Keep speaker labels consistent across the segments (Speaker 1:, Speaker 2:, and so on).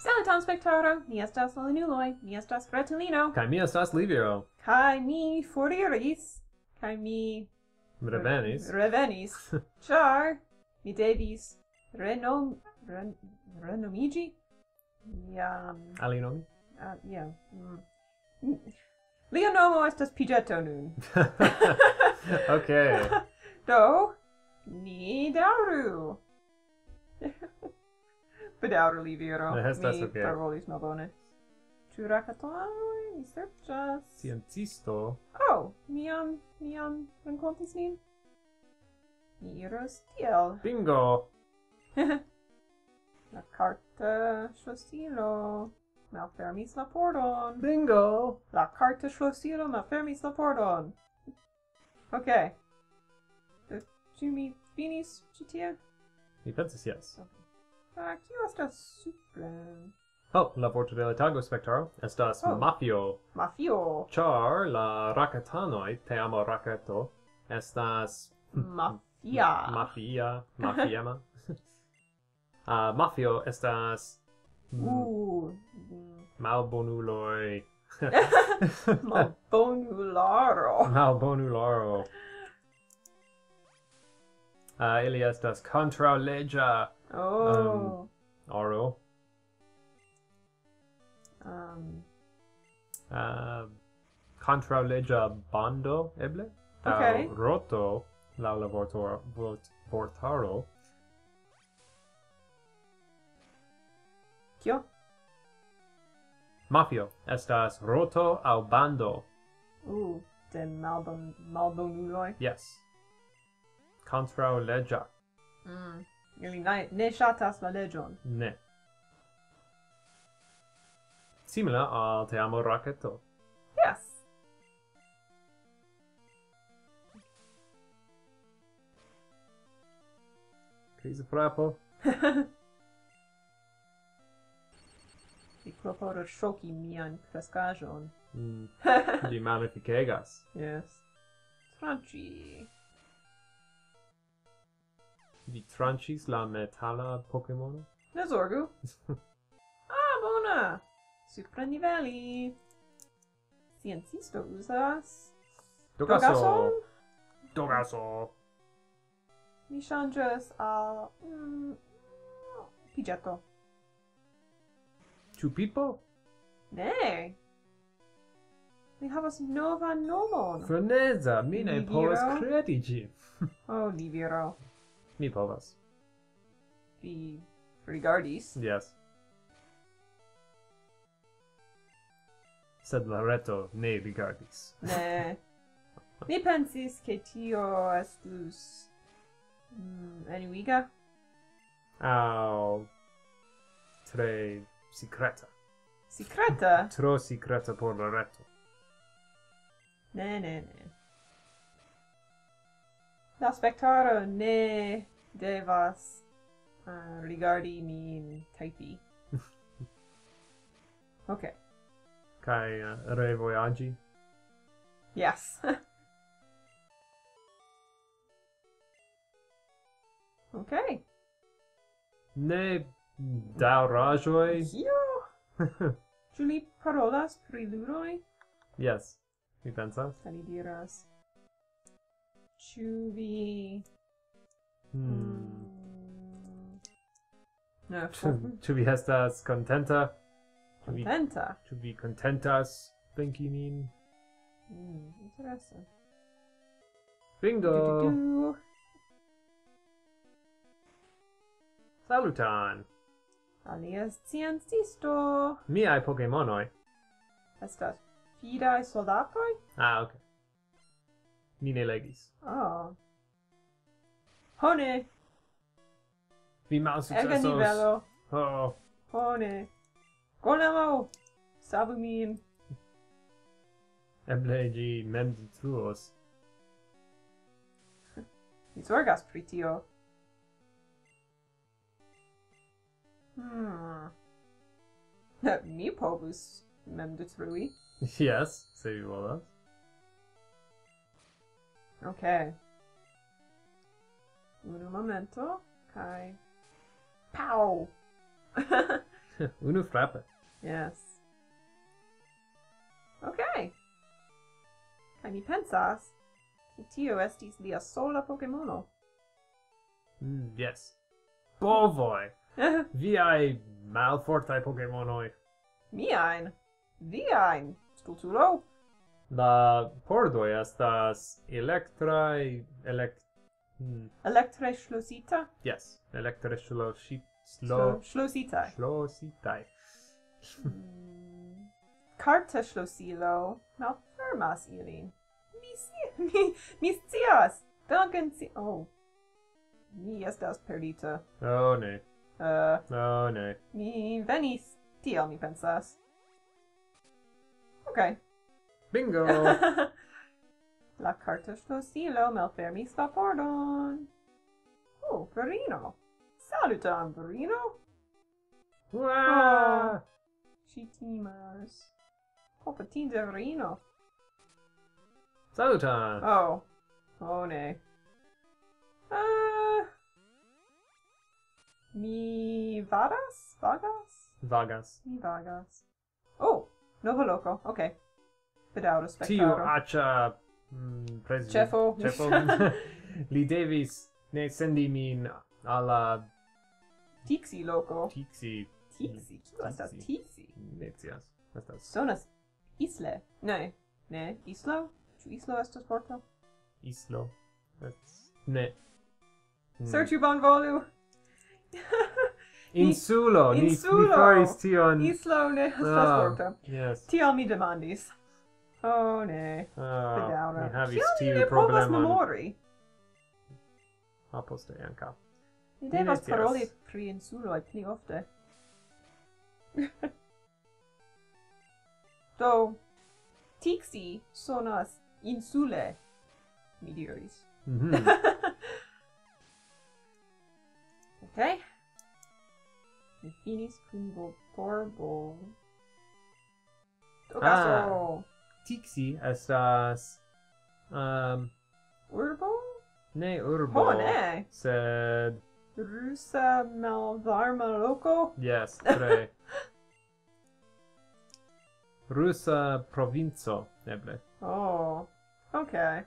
Speaker 1: Saluton spectaro, mi estas Linuloi, mi estas Fratellino.
Speaker 2: Kai mi estas Livio.
Speaker 1: Kai mi foriris, kai mi...
Speaker 2: Revenis.
Speaker 1: Revenis. Char, mi devis renom... Ren, renomigi? Iam...
Speaker 2: Alinomi?
Speaker 1: Uh, yeah. Mm. Lia nomo estas Pigetto nun.
Speaker 2: okay.
Speaker 1: Do, ni daru bedaŭrli viro.
Speaker 2: Ne
Speaker 1: estas
Speaker 2: okej.
Speaker 1: Mi parolis malbone. Ĉu rakatoj? Mi serĉas.
Speaker 2: Sciencisto.
Speaker 1: Oh, mi jam mi jam renkontis nin. Mi iros tiel.
Speaker 2: Bingo.
Speaker 1: la carta ŝlosilo malfermis la pordon.
Speaker 2: Bingo.
Speaker 1: La carta ŝlosilo malfermis la pordon. Okay. Ĉu mi finis ĉi tie?
Speaker 2: Mi pensas jes.
Speaker 1: Okay. Uh, kio estas supre?
Speaker 2: Oh, la vorto de la tago spectaro estas
Speaker 1: oh.
Speaker 2: mafio.
Speaker 1: Mafio.
Speaker 2: Char la racatanoi te amo racato estas
Speaker 1: mafia.
Speaker 2: mafia, mafiema. uh, ah, mafio estas Ooh.
Speaker 1: Uh.
Speaker 2: Malbonuloi.
Speaker 1: Malbonularo.
Speaker 2: Malbonularo. Uh, ili estas contra legia.
Speaker 1: Oh.
Speaker 2: Um, RO.
Speaker 1: Um.
Speaker 2: um uh, contralegia bando eble?
Speaker 1: Okay.
Speaker 2: Roto la labortoro vortaro.
Speaker 1: Kio?
Speaker 2: Mafio estas roto al bando.
Speaker 1: Ooh, de malbon malbonuloi.
Speaker 2: Yes. Contralegia.
Speaker 1: Mm. Ili ne ŝatas la leĝon.
Speaker 2: Ne. Simila al te amo raketo.
Speaker 1: Yes.
Speaker 2: Crise frapo.
Speaker 1: Vi klopodas ŝoki mian kreskaĵon.
Speaker 2: Mm. Li maleficegas.
Speaker 1: Yes. Tranĉi.
Speaker 2: Vi tranchis la metala Pokemon?
Speaker 1: Ne zorgu. ah, bona! Supraniveli! Sciencisto uzas... Dogaso!
Speaker 2: Dogaso!
Speaker 1: Mi ŝanĝas al... Mm, pigetto.
Speaker 2: Ĉu Pipo?
Speaker 1: Ne! Mi havas novan nomon!
Speaker 2: Freneza! Mi ne povas credi ĝin!
Speaker 1: oh, Niviro!
Speaker 2: Mi povas.
Speaker 1: Vi rigardis?
Speaker 2: Yes. Sed la reto ne rigardis.
Speaker 1: Ne. Mi pensis che tio estus mm, enuiga.
Speaker 2: Au tre secreta.
Speaker 1: Secreta?
Speaker 2: Tro secreta por la reto.
Speaker 1: Ne, ne, ne. La spectaro ne devas uh, rigardi min tajpi. ok.
Speaker 2: Kai uh, revoyagi?
Speaker 1: Yes. ok.
Speaker 2: Ne daŭraĵoj?
Speaker 1: Kio? Ĉu li parolas pri ludoj?
Speaker 2: Yes. Mi pensas.
Speaker 1: Kaj li diras. Ĉu vi
Speaker 2: Hmm. Ĉu ĉu vi estas contenta? Ĉu vi
Speaker 1: Contenta.
Speaker 2: ĉu vi kontentas venki nin?
Speaker 1: Mm, interesse.
Speaker 2: Bingo!
Speaker 1: Du-du-du.
Speaker 2: Salutan!
Speaker 1: Alias sciencisto!
Speaker 2: Miaj Pokemonoj!
Speaker 1: Estas fidaj soldatoj?
Speaker 2: Ah, ok. Mi ne legis.
Speaker 1: Oh. Hone!
Speaker 2: Vi
Speaker 1: ma
Speaker 2: successos!
Speaker 1: nivelo!
Speaker 2: Oh!
Speaker 1: Hone! Golemo! Savu min!
Speaker 2: Eble gi mem detruos.
Speaker 1: Mi zorgas pri tio. Hmm. Mi povus mem detrui.
Speaker 2: Yes, se vi volas.
Speaker 1: Okay. Unu momento, kai... Pow!
Speaker 2: Unu frappe.
Speaker 1: Yes. Okay. Kai mi pensas, ki tio estis lia sola Pokemono.
Speaker 2: Mm, yes. Bovoi! Viai malfortai Pokemonoi.
Speaker 1: Miain? Viain? Stultulo?
Speaker 2: La pordoi estas electrai, elect... Hmm.
Speaker 1: Electre schlossita?
Speaker 2: Yes. Electre schlosita.
Speaker 1: Schlo schlossitae.
Speaker 2: Schlossitae.
Speaker 1: mm. Carta schlossilo malfermas ilin. Mi, si mi, mi scias. Duncan si... Oh. Mi estas perdita.
Speaker 2: Oh, ne.
Speaker 1: Uh,
Speaker 2: oh, ne.
Speaker 1: Mi venis. Tiel mi pensas. Okay.
Speaker 2: Bingo!
Speaker 1: La cartoŝtosilo malfermis la pordon. Oh, Verino! Salutam, Verino!
Speaker 2: Uaaaa!
Speaker 1: Ŝi oh, timas. Kompatinda oh, virino.
Speaker 2: Saluton!
Speaker 1: Oh. Oh, ne. Ah... Uh, mi varas? Vagas?
Speaker 2: Vagas.
Speaker 1: Mi vagas. Oh! Novo loco. Okay. Bedaŭro
Speaker 2: spektaro.
Speaker 1: Tiu
Speaker 2: acha mm,
Speaker 1: cefo
Speaker 2: cefo li devis ne sendi min alla
Speaker 1: tixi loco.
Speaker 2: Tixi.
Speaker 1: Tixi. Kio estas
Speaker 2: tixi?
Speaker 1: Ne
Speaker 2: scias. Estas
Speaker 1: sonas isle. Ne ne islo? Ĉu islo estas porto?
Speaker 2: islo. That's... ne. Mm.
Speaker 1: Serĉu bonvolu
Speaker 2: Insulo, ni,
Speaker 1: insulo.
Speaker 2: ni faris tion...
Speaker 1: Islo ne estas
Speaker 2: ah,
Speaker 1: porto.
Speaker 2: Yes.
Speaker 1: Tial mi demandis. Oh, ne.
Speaker 2: Oh,
Speaker 1: ah,
Speaker 2: mi havis tiu problemon.
Speaker 1: memori.
Speaker 2: Aposte anca.
Speaker 1: Mi devas paroli pri insuloj pli ofte. Do, tixi sonas insule, mi diris.
Speaker 2: Mm -hmm.
Speaker 1: ok. Mi finis kun Voltorbo. Do caso... Ah.
Speaker 2: Tixi estas um,
Speaker 1: urbo?
Speaker 2: Ne urbo.
Speaker 1: oh, ne.
Speaker 2: Sed...
Speaker 1: Rusa malvarma loco?
Speaker 2: Yes, tre. Rusa provinco, eble.
Speaker 1: Oh, okay.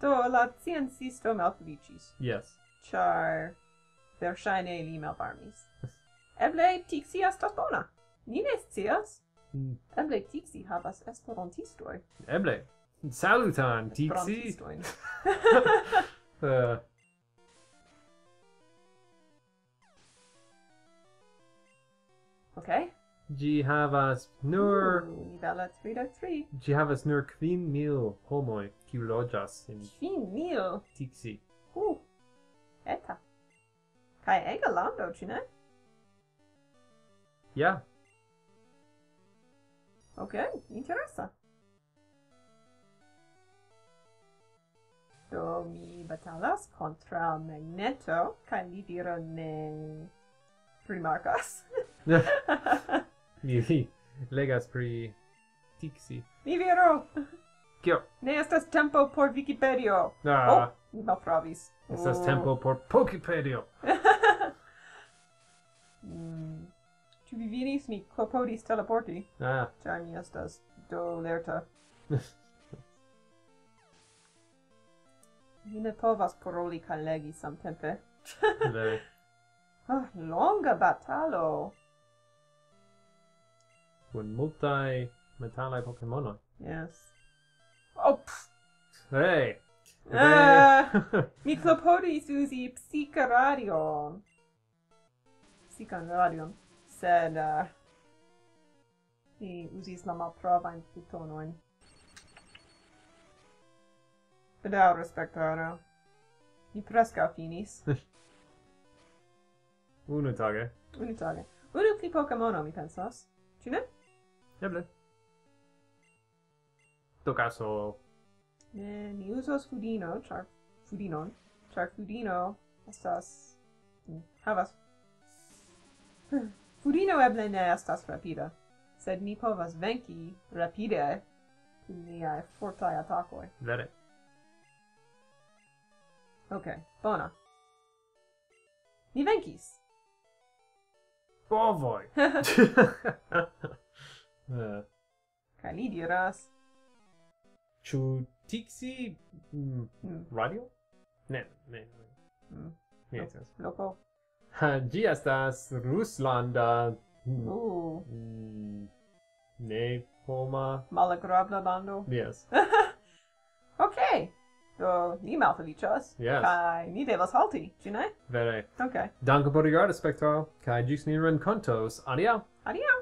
Speaker 1: Do la sciencisto malfelicis.
Speaker 2: Yes.
Speaker 1: Char verŝajne li malvarmis. Eble Tixi estas bona. Ni ne scias. Eble Tixi havas esperantistoj.
Speaker 2: Eble. Saluton, Tixi. uh.
Speaker 1: Okay.
Speaker 2: Gi havas nur...
Speaker 1: Ooh, nivela 3.3.
Speaker 2: Gi havas nur kvin mil homoi kiu loĝas in...
Speaker 1: Kvin mil?
Speaker 2: Tixi.
Speaker 1: Uh, eta. Kaj ega lando, ĉu ne?
Speaker 2: Ja. Yeah.
Speaker 1: Ok, interesa. Do mi batalas contra Magneto, kai li viro ne rimarkas.
Speaker 2: mi legas pri Tixi.
Speaker 1: Mi viro!
Speaker 2: Kio?
Speaker 1: Ne estas tempo por Wikipedio.
Speaker 2: Ah.
Speaker 1: Oh, mi malpravis.
Speaker 2: Estas
Speaker 1: uh.
Speaker 2: tempo por
Speaker 1: Pokipedia! Ĉu vi vidis mi klopodis teleporti?
Speaker 2: Ah.
Speaker 1: Ĉar mi estas do lerta. mi ne povas paroli kaj legi samtempe.
Speaker 2: Vere.
Speaker 1: oh, ah, longa batalo!
Speaker 2: Kun multaj metalaj Pokemonoj.
Speaker 1: Yes. Oh, pff.
Speaker 2: Hey!
Speaker 1: Ah, mi klopodis uzi psikaradion. Psikaradion sed uh, mi uzis la malpravajn plutonojn. Bedaŭre, spektoro. Mi preskaŭ finis.
Speaker 2: Unu tage.
Speaker 1: Unu tage. Unu pli Pokemono, mi pensas. Ĉu ne?
Speaker 2: Eble. Do caso...
Speaker 1: Ne, ni usos Fudino, char... Fudinon. Char Fudino estas... havas... Virino eble ne estas rapida, sed ni povas venki rapide kun niaj fortaj atakoj.
Speaker 2: Vere.
Speaker 1: Ok, bona. Ni venkis.
Speaker 2: Povoj. Eh,
Speaker 1: Kaj li diras?
Speaker 2: Ĉu tiksi mm,
Speaker 1: hmm.
Speaker 2: radio? Ne, ne. ne. Mm.
Speaker 1: Yes,
Speaker 2: yes.
Speaker 1: Loko.
Speaker 2: Gi estas Ruslanda.
Speaker 1: Uh.
Speaker 2: Mm, ne homa.
Speaker 1: Malagrabla lando.
Speaker 2: Yes.
Speaker 1: okay. Do ni malfeliĉas.
Speaker 2: Yes.
Speaker 1: Kaj ni devas halti, ĉu ne?
Speaker 2: Vere.
Speaker 1: Okay.
Speaker 2: Danke por rigardi, spektro, kaj ĝis ni renkontos. Adiaŭ.
Speaker 1: Adiaŭ.